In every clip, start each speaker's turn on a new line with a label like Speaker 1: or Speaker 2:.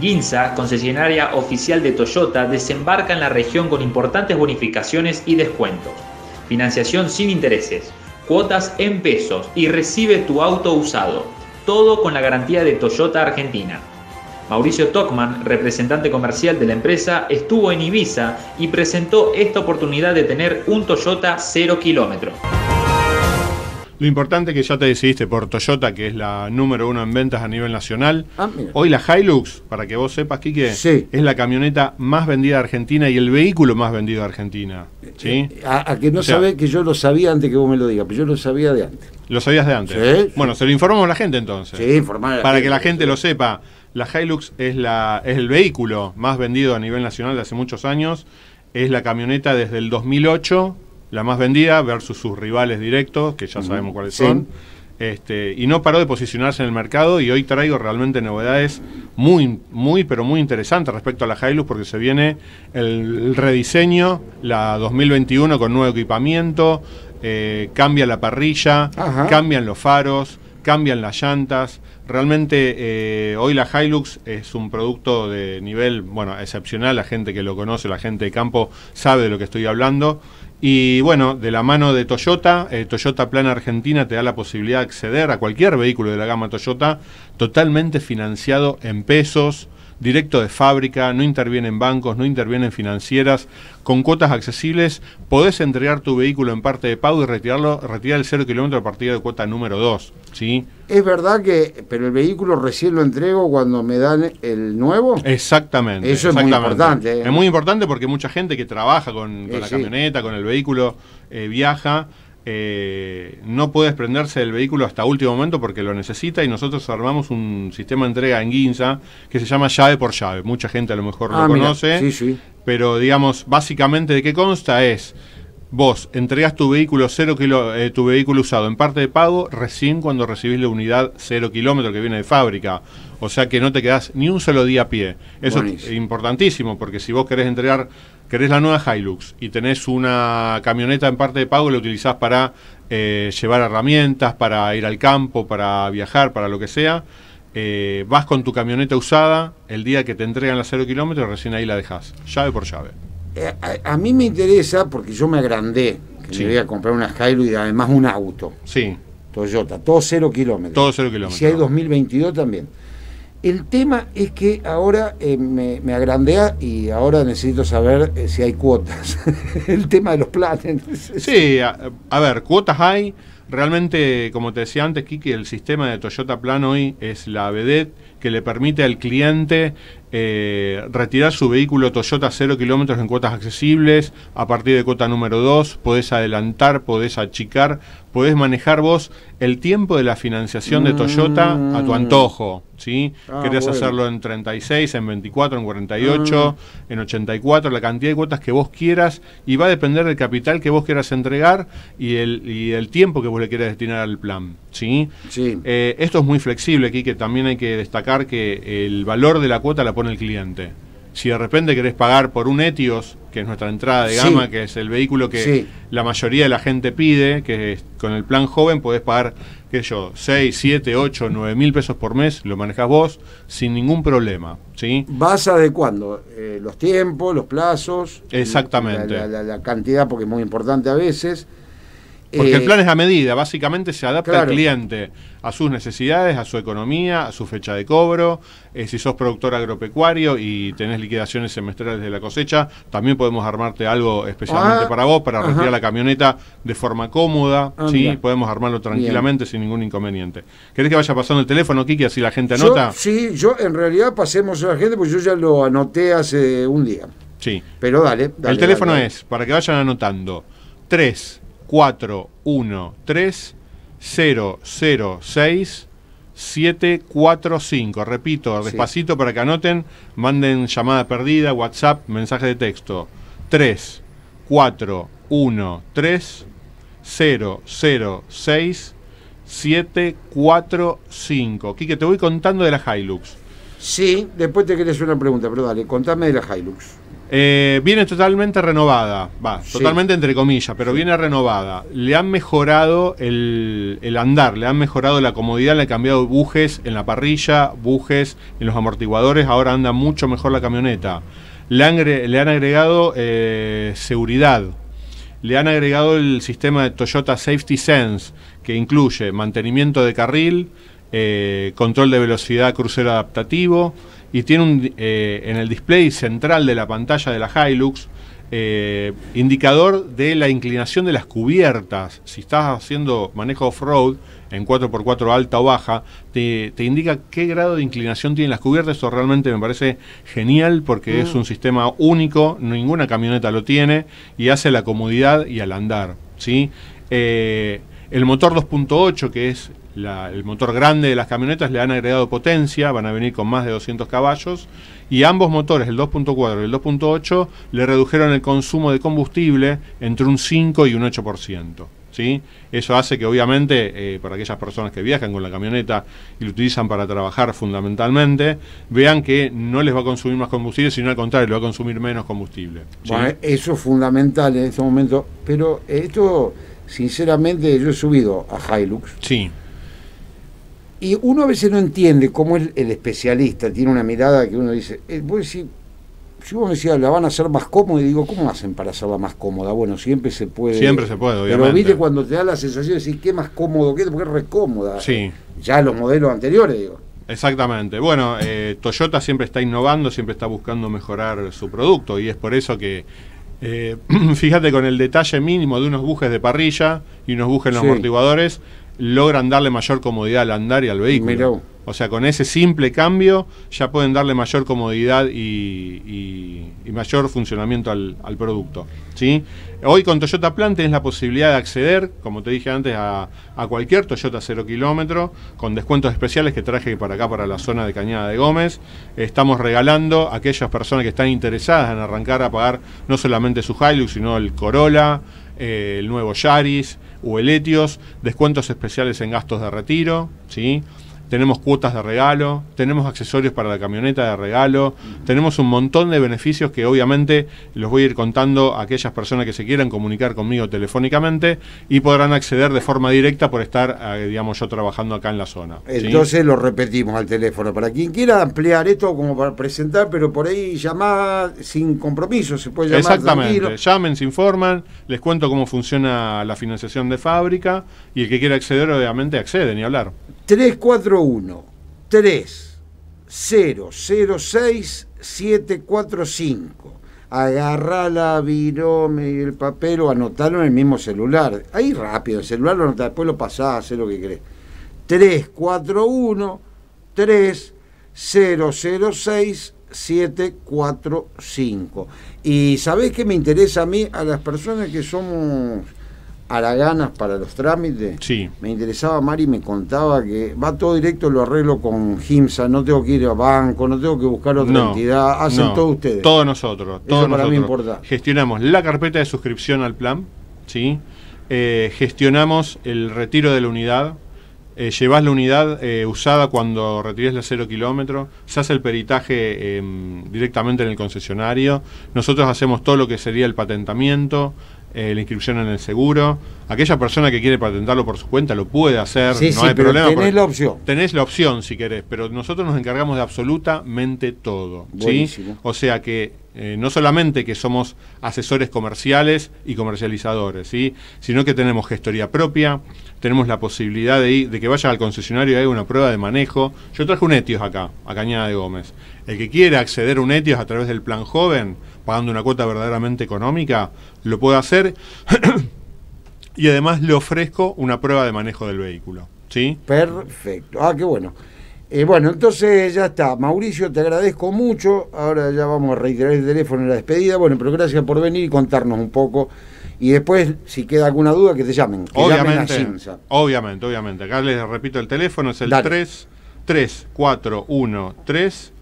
Speaker 1: Ginza, concesionaria oficial de Toyota, desembarca en la región con importantes bonificaciones y descuentos. Financiación sin intereses, cuotas en pesos y recibe tu auto usado. Todo con la garantía de Toyota Argentina. Mauricio Tockman, representante comercial de la empresa, estuvo en Ibiza y presentó esta oportunidad de tener un Toyota 0 kilómetro.
Speaker 2: Lo importante es que ya te decidiste por Toyota, que es la número uno en ventas a nivel nacional.
Speaker 3: Ah.
Speaker 2: Hoy la Hilux, para que vos sepas, Quique,
Speaker 3: Sí.
Speaker 2: es la camioneta más vendida de Argentina y el vehículo más vendido de Argentina. ¿Sí?
Speaker 3: A, a que no
Speaker 2: O sea-
Speaker 3: sabe que yo lo sabía antes que vos me lo digas, pero yo lo sabía de antes.
Speaker 2: ¿Lo sabías de antes?
Speaker 3: Sí,
Speaker 2: Bueno, se lo informamos a la gente entonces.
Speaker 3: Sí, informar
Speaker 2: Para que la gente lo sepa, la Hilux es, la, es el vehículo más vendido a nivel nacional de hace muchos años. Es la camioneta desde el 2008, la más vendida versus sus rivales directos, que ya sabemos cuáles
Speaker 3: Sí.
Speaker 2: son. Este, y no paró de posicionarse en el mercado y hoy traigo realmente novedades muy, muy, pero muy interesantes respecto a la Hilux porque se viene el, el rediseño, la 2021 con nuevo equipamiento, eh, cambia la parrilla,
Speaker 3: Ajá.
Speaker 2: cambian los faros, cambian las llantas. Realmente eh, hoy la Hilux es un producto de nivel, bueno, excepcional. La gente que lo conoce, la gente de campo, sabe de lo que estoy hablando. Y bueno, de la mano de Toyota, eh, Toyota Plan Argentina te da la posibilidad de acceder a cualquier vehículo de la gama Toyota totalmente financiado en pesos, directo de fábrica, no interviene en bancos, no interviene en financieras, con cuotas accesibles, podés entregar tu vehículo en parte de pago y retirarlo, retirar el cero kilómetro a partir de cuota número 2, ¿sí?
Speaker 3: Es verdad que, pero el vehículo recién lo entrego cuando me dan el nuevo.
Speaker 2: Exactamente.
Speaker 3: Eso es muy importante, ¿eh?
Speaker 2: Es muy importante porque mucha gente que trabaja con, con
Speaker 3: Eh,
Speaker 2: la
Speaker 3: sí.
Speaker 2: camioneta, con el vehículo, eh, viaja, eh, no puede desprenderse del vehículo hasta último momento porque lo necesita y nosotros armamos un sistema de entrega en Guinza que se llama llave por llave. Mucha gente a lo mejor
Speaker 3: Ah,
Speaker 2: lo
Speaker 3: mira,
Speaker 2: conoce.
Speaker 3: sí, sí.
Speaker 2: Pero digamos, básicamente de qué consta es, vos entregas tu vehículo cero kilo, eh, tu vehículo usado en parte de pago recién cuando recibís la unidad cero kilómetro que viene de fábrica. O sea que no te quedás ni un solo día a pie. Eso
Speaker 3: Buenísimo.
Speaker 2: es importantísimo, porque si vos querés entregar, querés la nueva Hilux y tenés una camioneta en parte de pago, la utilizás para eh, llevar herramientas, para ir al campo, para viajar, para lo que sea. eh, vas con tu camioneta usada, el día que te entregan la cero kilómetros, recién ahí la dejás, llave por llave.
Speaker 3: Eh, a, a mí me interesa porque yo me agrandé, que
Speaker 2: Sí.
Speaker 3: me voy a comprar una Hilux y además un auto,
Speaker 2: Sí,
Speaker 3: Toyota, todo cero kilómetros.
Speaker 2: todo cero
Speaker 3: Y
Speaker 2: kilómetros.
Speaker 3: si hay 2022 también. El tema es que ahora eh, me, me agrandé y ahora necesito saber eh, si hay cuotas. el tema de los planes.
Speaker 2: Sí, a, a ver, cuotas hay. Realmente, como te decía antes, Kiki, el sistema de Toyota Plan hoy es la vedette que le permite al cliente eh, retirar su vehículo Toyota 0 kilómetros en cuotas accesibles. A partir de cuota número 2, podés adelantar, podés achicar, podés manejar vos el tiempo de la financiación de Toyota a tu antojo. ¿sí?
Speaker 3: Ah, bueno.
Speaker 2: hacerlo en 36, en 24, en 48, en 84, la cantidad de cuotas que vos quieras y va a depender del capital que vos quieras entregar y el, y el tiempo que vos le quieras destinar al plan. ¿Sí?
Speaker 3: Sí.
Speaker 2: Eh, esto es muy flexible aquí, que también hay que destacar que el valor de la cuota la pone el cliente. Si de repente querés pagar por un Etios, que es nuestra entrada de
Speaker 3: Sí.
Speaker 2: gama, que es el vehículo que
Speaker 3: Sí.
Speaker 2: la mayoría de la gente pide, que es- con el plan joven podés pagar, qué sé yo, 6, 7, 8, 9 mil pesos por mes, lo manejás vos sin ningún problema. ¿sí?
Speaker 3: ¿Vas adecuando eh, los tiempos, los plazos?
Speaker 2: Exactamente.
Speaker 3: La, la- la cantidad, porque es muy importante a veces.
Speaker 2: Porque
Speaker 3: Eh,
Speaker 2: el plan es a medida, básicamente se adapta
Speaker 3: claro.
Speaker 2: al cliente, a sus necesidades, a su economía, a su fecha de cobro. Eh, si sos productor agropecuario y tenés liquidaciones semestrales de la cosecha, también podemos armarte algo especialmente
Speaker 3: Ah,
Speaker 2: para vos, para
Speaker 3: ajá.
Speaker 2: retirar la camioneta de forma cómoda.
Speaker 3: Ah,
Speaker 2: ¿sí?
Speaker 3: mira.
Speaker 2: Podemos armarlo tranquilamente sin ningún inconveniente. ¿Querés que vaya pasando el teléfono, Kiki, así la gente
Speaker 3: yo-
Speaker 2: anota?
Speaker 3: sí, yo en realidad pasemos a la gente, porque yo ya lo anoté hace un día.
Speaker 2: Sí.
Speaker 3: Pero dale. dale,
Speaker 2: el teléfono
Speaker 3: dale.
Speaker 2: es, para que vayan anotando, 3 4 1 3 0 0 6 7 4 5. Repito,
Speaker 3: Sí.
Speaker 2: despacito para que anoten, manden llamada perdida, WhatsApp, mensaje de texto. 3 4 1 3 0 0 6 7 4 5. Quique, te voy contando de la Hilux.
Speaker 3: Sí, después te hacer una pregunta, pero dale, contame de la Hilux.
Speaker 2: Eh, viene totalmente renovada, va,
Speaker 3: Sí.
Speaker 2: totalmente entre comillas, pero viene renovada. Le han mejorado el, el andar, le han mejorado la comodidad, le han cambiado bujes en la parrilla, bujes en los amortiguadores, ahora anda mucho mejor la camioneta. Le han, le han agregado eh, seguridad, le han agregado el sistema de Toyota Safety Sense, que incluye mantenimiento de carril, eh, control de velocidad crucero adaptativo, y tiene un, eh, en el display central de la pantalla de la Hilux eh, indicador de la inclinación de las cubiertas. Si estás haciendo manejo off-road en 4x4 alta o baja, te, te indica qué grado de inclinación tienen las cubiertas. Esto realmente me parece genial porque es un sistema único, ninguna camioneta lo tiene y hace la comodidad y al andar. ¿sí? Eh, el motor 2.8, que es el motor grande de las camionetas, le han agregado potencia, van a venir con más de 200 caballos, y ambos motores, el 2.4 y el 2.8, le redujeron el consumo de combustible entre un 5 y un 8%. ¿sí? Eso hace que obviamente eh, para aquellas personas que viajan con la camioneta y lo utilizan para trabajar fundamentalmente, vean que no les va a consumir más combustible, sino al contrario, le va a consumir menos combustible.
Speaker 3: Bueno, eso es fundamental en este momento. Pero esto, sinceramente, yo he subido a Hilux
Speaker 2: sí.
Speaker 3: y uno a veces no entiende cómo el, el especialista tiene una mirada que uno dice, eh, vos decís, si vos me decías, la van a hacer más cómoda, y digo, ¿cómo hacen para hacerla más cómoda? Bueno, siempre se puede.
Speaker 2: Siempre se puede,
Speaker 3: Pero
Speaker 2: obviamente.
Speaker 3: viste cuando te da la sensación de decir, ¿qué más cómodo que Porque es re cómoda.
Speaker 2: Sí.
Speaker 3: Ya los modelos anteriores, digo.
Speaker 2: Exactamente. Bueno, eh, Toyota siempre está innovando, siempre está buscando mejorar su producto y es por eso que, eh, fíjate, con el detalle mínimo de unos bujes de parrilla y unos bujes en los
Speaker 3: Sí.
Speaker 2: amortiguadores, logran darle mayor comodidad al andar y al vehículo.
Speaker 3: Mirá.
Speaker 2: O sea, con ese simple cambio ya pueden darle mayor comodidad y, mayor funcionamiento al, producto. ¿sí? Hoy con Toyota Plan tenés la posibilidad de acceder, como te dije antes, a, a cualquier Toyota 0 kilómetro, con descuentos especiales que traje para acá, para la zona de Cañada de Gómez. Estamos regalando a aquellas personas que están interesadas en arrancar a pagar no solamente su Hilux, sino el Corolla, eh, el nuevo Yaris o el Etios, descuentos especiales en gastos de retiro, ¿sí? Tenemos cuotas de regalo, tenemos accesorios para la camioneta de regalo, tenemos un montón de beneficios que obviamente los voy a ir contando a aquellas personas que se quieran comunicar conmigo telefónicamente y podrán acceder de forma directa por estar, eh, digamos, yo trabajando acá en la zona. ¿sí?
Speaker 3: Entonces lo repetimos al teléfono. Para quien quiera ampliar esto como para presentar, pero por ahí llamar sin compromiso, se puede llamar
Speaker 2: Exactamente,
Speaker 3: tranquilo.
Speaker 2: llamen, se informan, les cuento cómo funciona la financiación de fábrica y el que quiera acceder obviamente accede, ni hablar.
Speaker 3: 341 3006 745. Agarrá la virome y el papel o anotalo en el mismo celular. Ahí rápido, el celular lo anotás, después lo pasás, hacés lo que querés. 341 3006 745. Y sabés que me interesa a mí, a las personas que somos haraganas para los trámites.
Speaker 2: Sí.
Speaker 3: Me interesaba, Mari me contaba que va todo directo, lo arreglo con GIMSA, no tengo que ir a banco, no tengo que buscar otra
Speaker 2: No,
Speaker 3: entidad, hacen
Speaker 2: no,
Speaker 3: todo ustedes.
Speaker 2: Todos nosotros. Todos
Speaker 3: para mí importa.
Speaker 2: Gestionamos la carpeta de suscripción al plan, ¿sí? Eh, gestionamos el retiro de la unidad. Eh, llevas la unidad eh, usada cuando retires la cero kilómetro, se hace el peritaje em, directamente en el concesionario, nosotros hacemos todo lo que sería el patentamiento, eh, la inscripción en el seguro, aquella persona que quiere patentarlo por su cuenta lo puede hacer,
Speaker 3: Sí,
Speaker 2: no
Speaker 3: sí,
Speaker 2: hay
Speaker 3: pero
Speaker 2: problema.
Speaker 3: tenés la opción.
Speaker 2: Tenés la opción si querés, pero nosotros nos encargamos de absolutamente todo. ¿sí? O sea que eh, no solamente que somos asesores comerciales y comercializadores, ¿sí? sino que tenemos gestoría propia, tenemos la posibilidad de, ir- de que vaya al concesionario y haga una prueba de manejo. Yo traje un Etios acá, a Cañada de Gómez. El que quiera acceder a un Etios a través del plan joven, pagando una cuota verdaderamente económica, lo puede hacer y además le ofrezco una prueba de manejo del vehículo. ¿sí?
Speaker 3: Perfecto. Ah, qué bueno. Eh, bueno, entonces ya está. Mauricio, te agradezco mucho. Ahora ya vamos a reiterar el teléfono en la despedida. Bueno, pero gracias por venir y contarnos un poco. Y después, si queda alguna duda, que te llamen. Que llamen a
Speaker 2: Obviamente, obviamente, obviamente. Acá les repito el teléfono, es el
Speaker 3: Dale.
Speaker 2: 3 3 4 1 3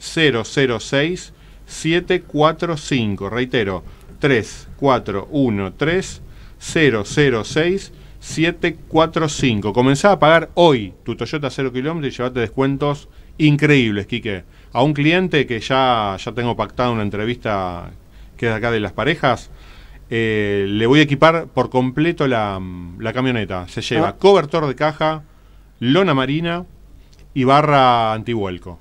Speaker 2: 006 745. Reitero, 3 4 1 3 006 745. Comenzá a pagar hoy tu Toyota 0 kilómetro y llevate descuentos increíbles, Quique. A un cliente que ya, ya tengo pactado una entrevista que es acá de las parejas, eh, le voy a equipar por completo la, la camioneta. Se lleva
Speaker 3: Ah.
Speaker 2: cobertor de caja, lona marina y barra antivuelco.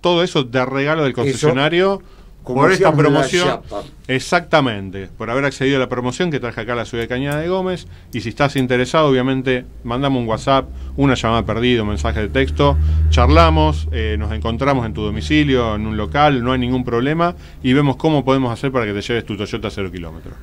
Speaker 2: Todo eso de regalo del concesionario por esta promoción. Exactamente, por haber accedido a la promoción que traje acá a la ciudad de Cañada de Gómez. Y si estás interesado, obviamente, mandame un WhatsApp, una llamada perdida, un mensaje de texto, charlamos, eh, nos encontramos en tu domicilio, en un local, no hay ningún problema y vemos cómo podemos hacer para que te lleves tu Toyota 0 kilómetros.